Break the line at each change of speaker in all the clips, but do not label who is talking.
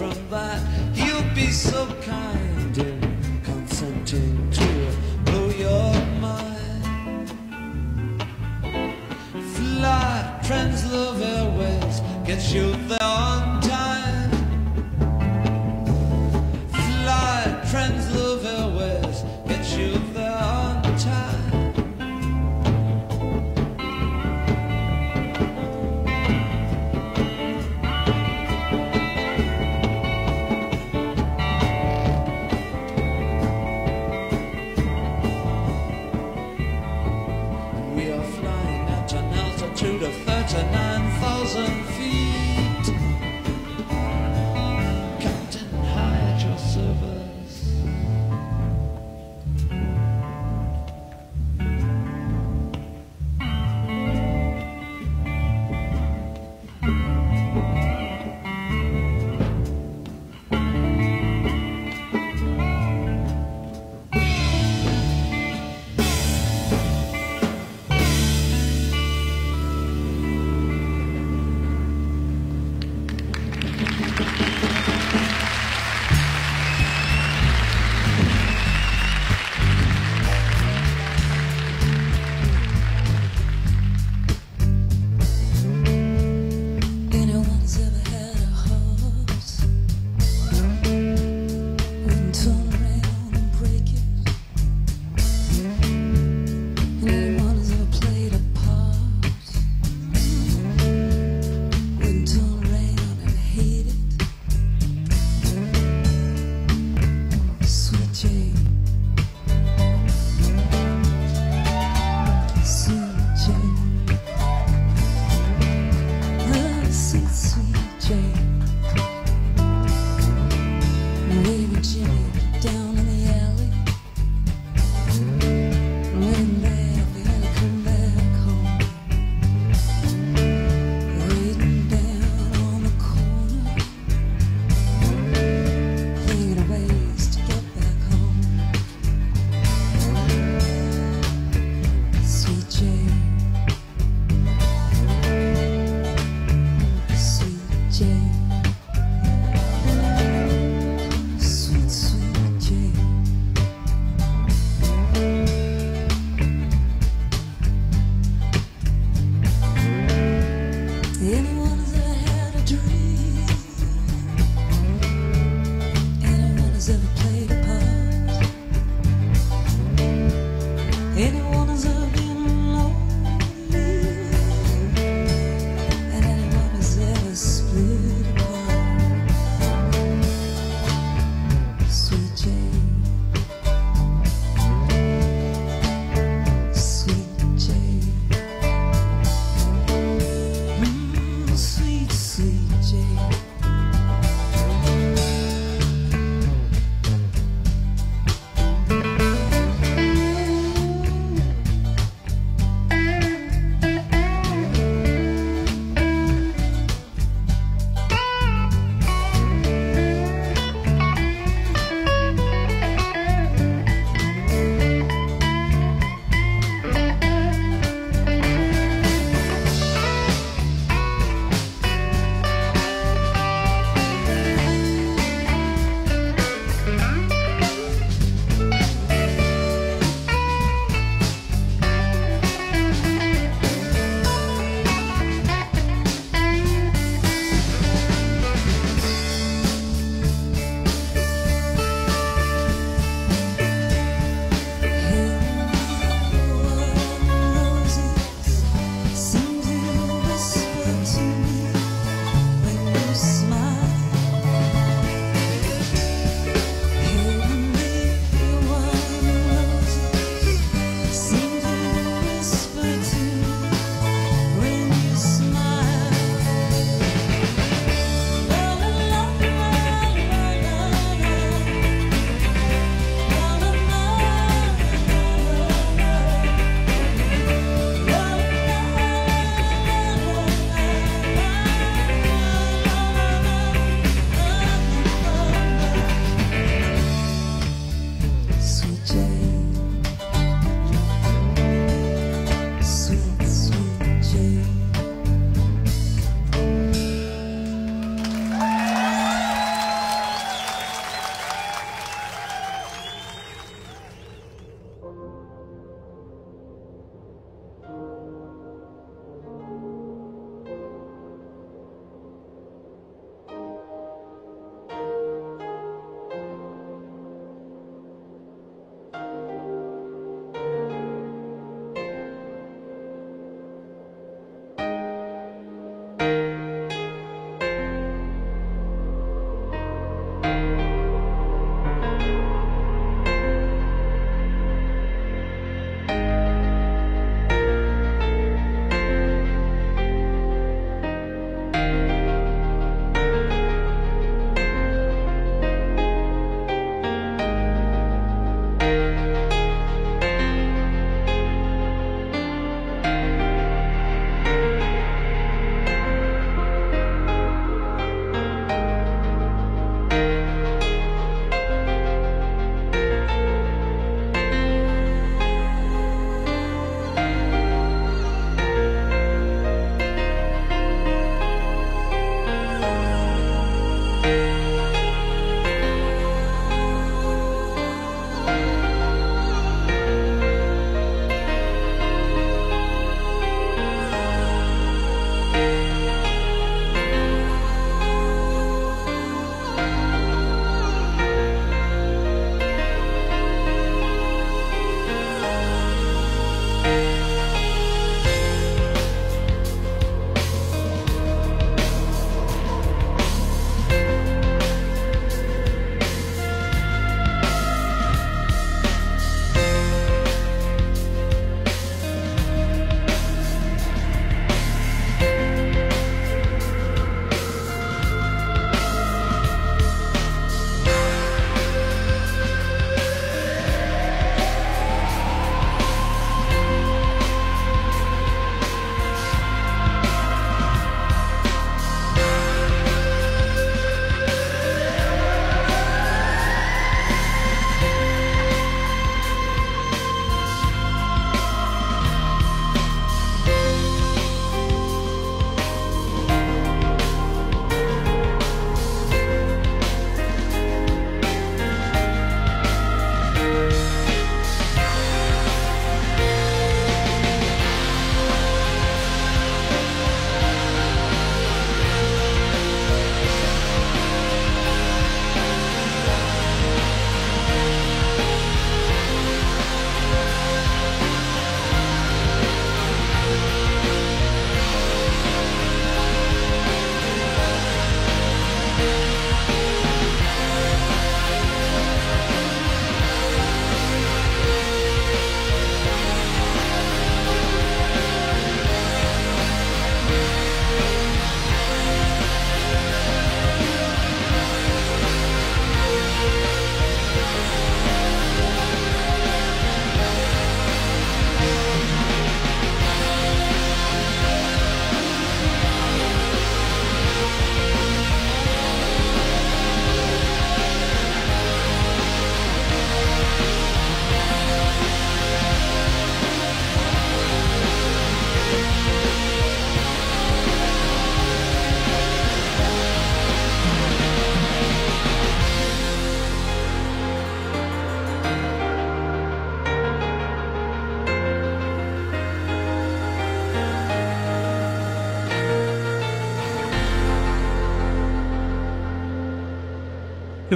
from that. You'll be so kind in consenting to blow your mind. Fly, Trans Love Airways get you there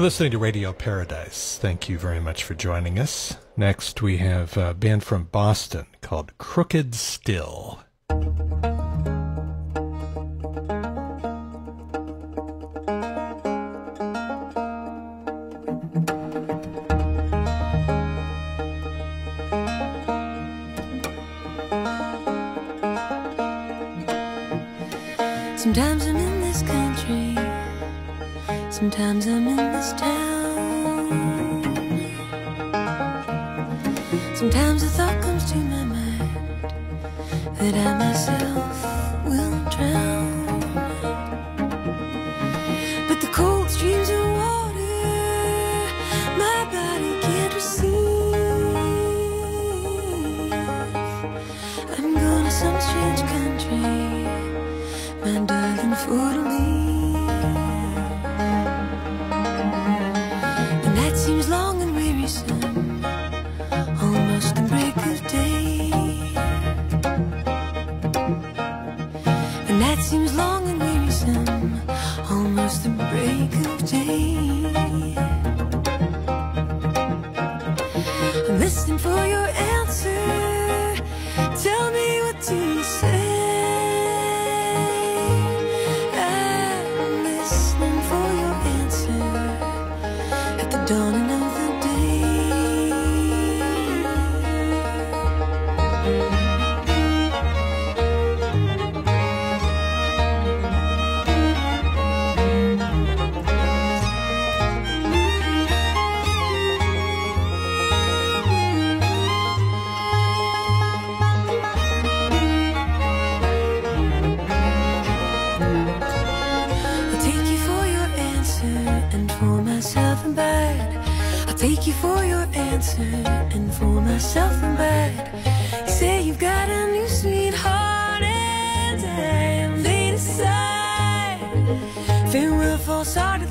listening to Radio Paradise. Thank you very much for joining us. Next, we have a band from Boston called Crooked Still.
Sometimes I'm in this country Sometimes I'm in this town. Sometimes a thought comes to my mind That I myself of change. And for myself in bed. You say you've got a new sweetheart, and I am laid aside. Farewell for started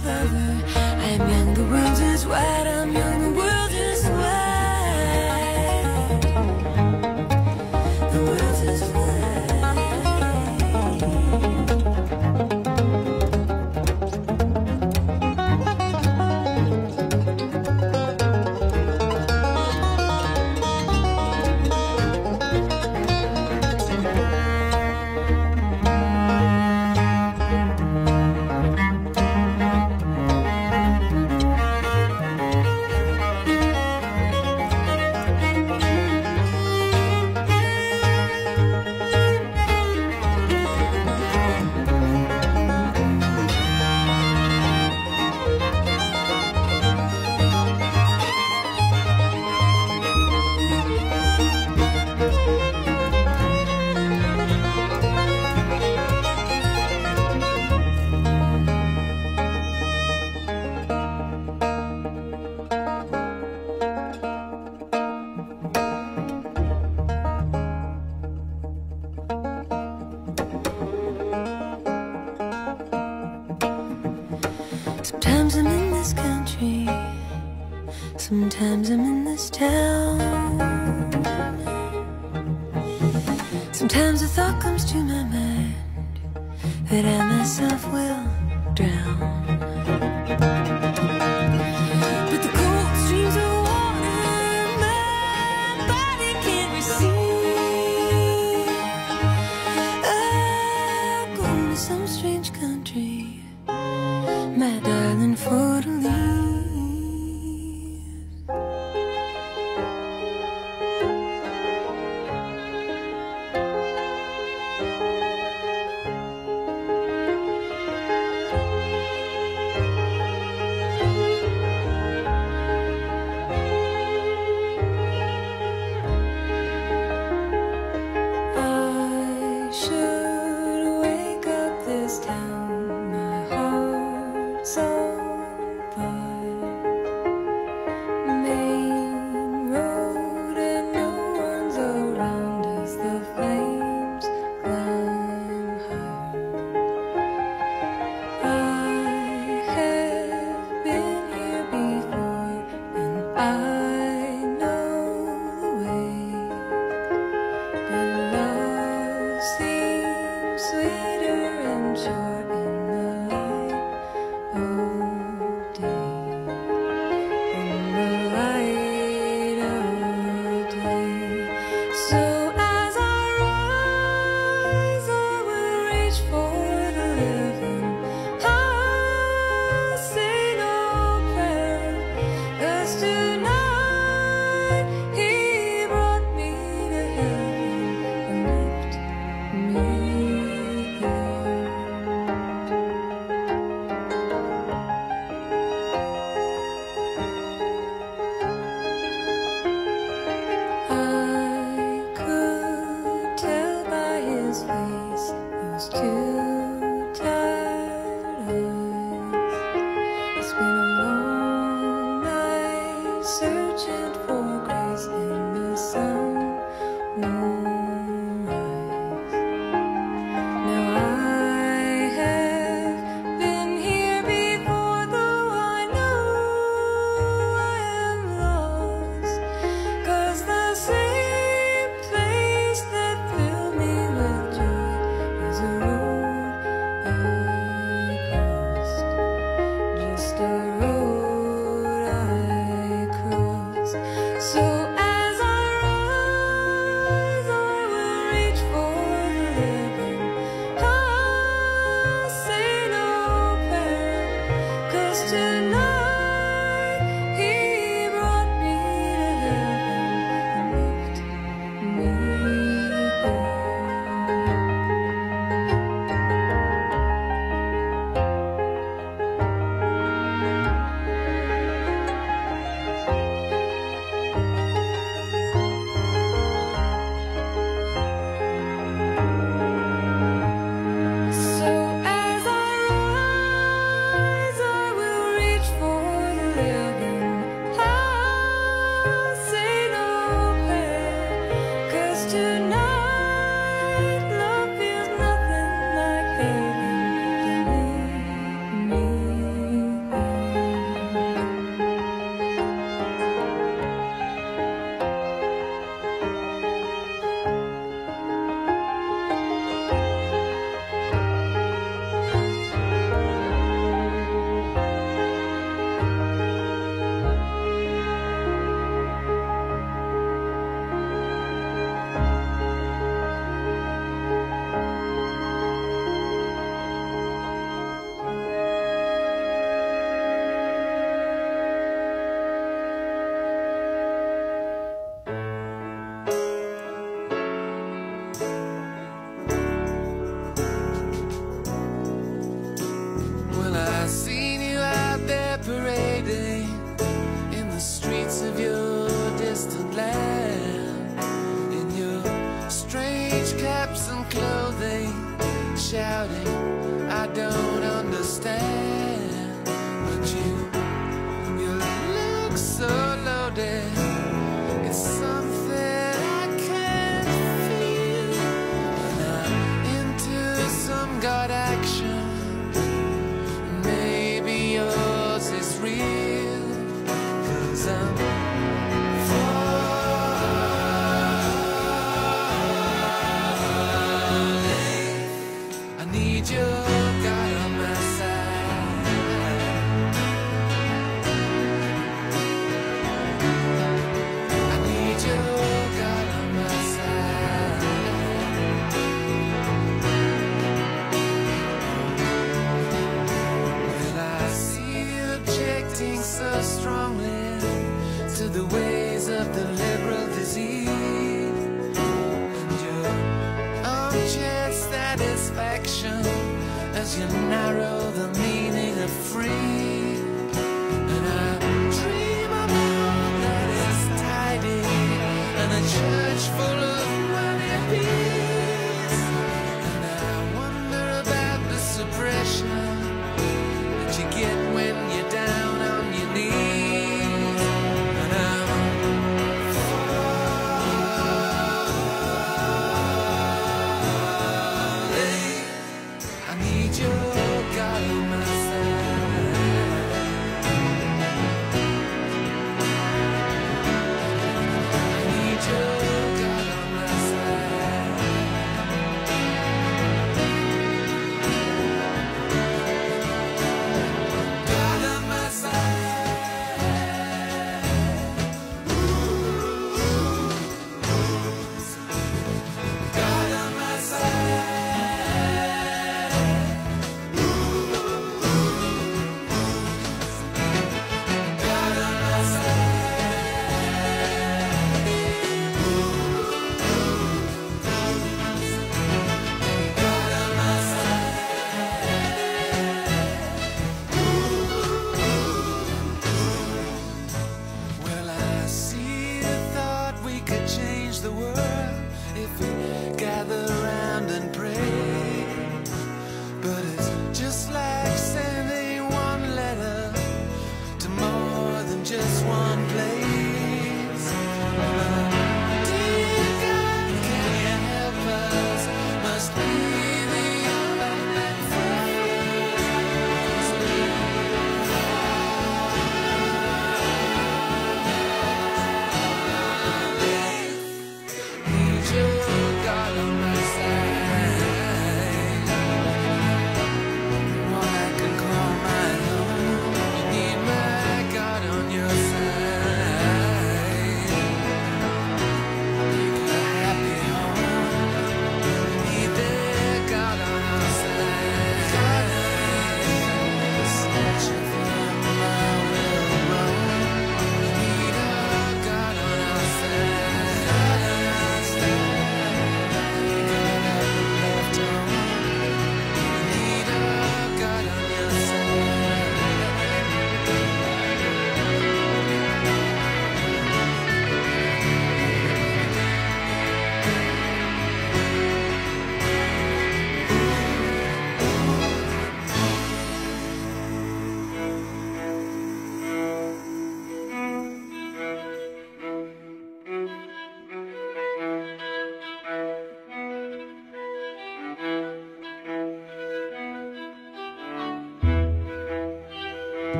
shouting, I don't strongly to the ways of the liberal
disease. And your unchecked
satisfaction as you narrow the meaning of free.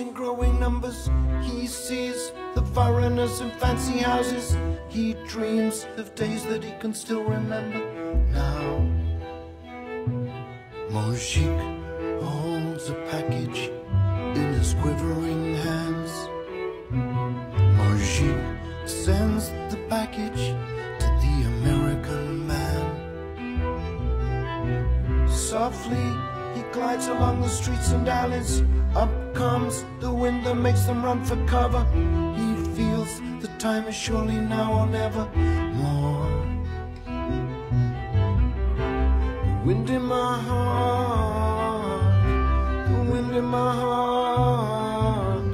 In growing numbers. He sees the foreigners in fancy houses. He dreams of days that he can still remember now. Mojique holds a package streets and alleys. Up comes the wind that makes them run for cover. He feels the time is surely now or never more. The wind in my heart, the wind in my heart,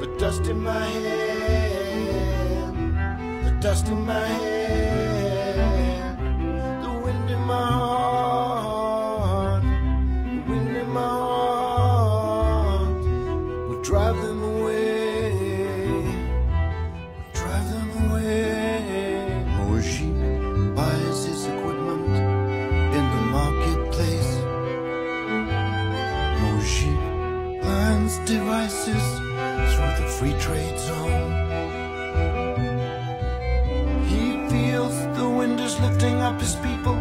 the dust in my head, the dust in my head, lifting up his people.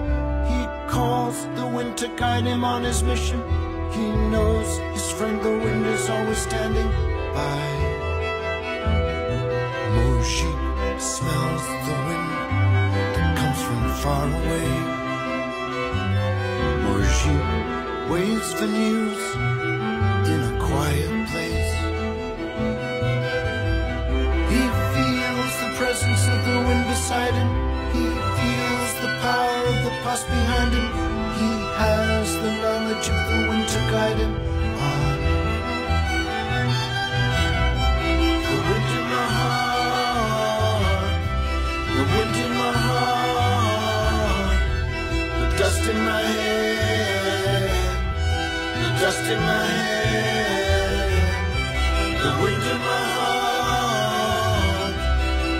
He calls the wind to guide him on his mission. He knows his friend the wind is always standing by. Mojique smells the wind that comes from far away. Mojique waits for news in a quiet past behind him. He has the knowledge of the wind to guide him on. The wind in my heart, the wind in my heart, the dust in my head, the dust in my head, the wind in my heart,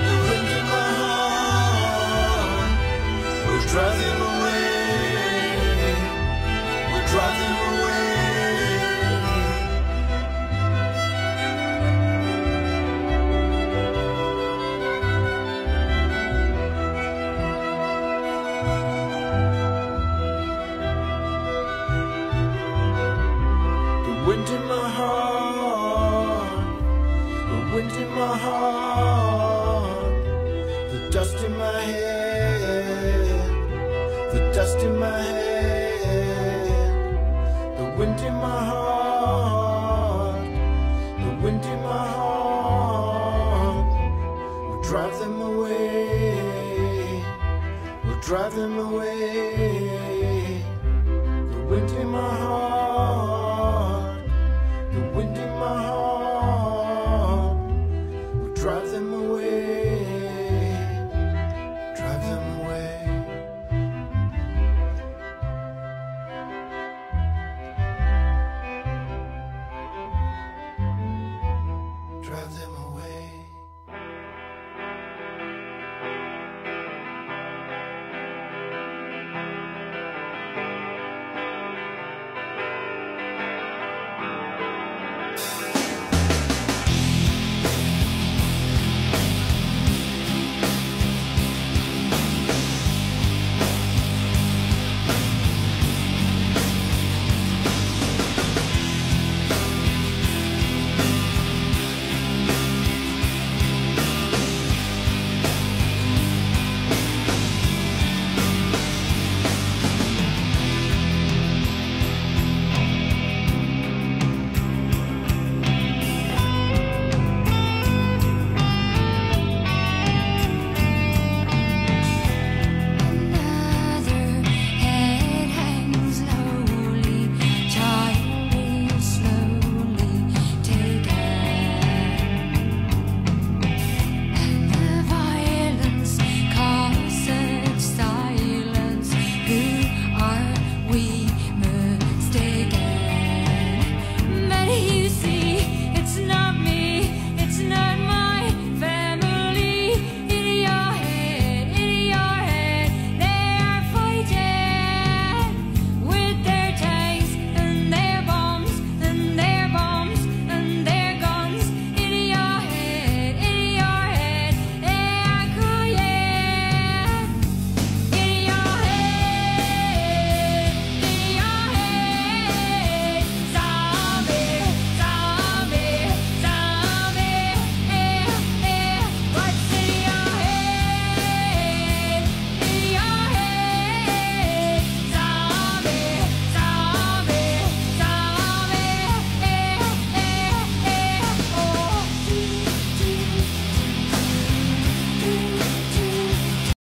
the wind in my heart will drive drive them away.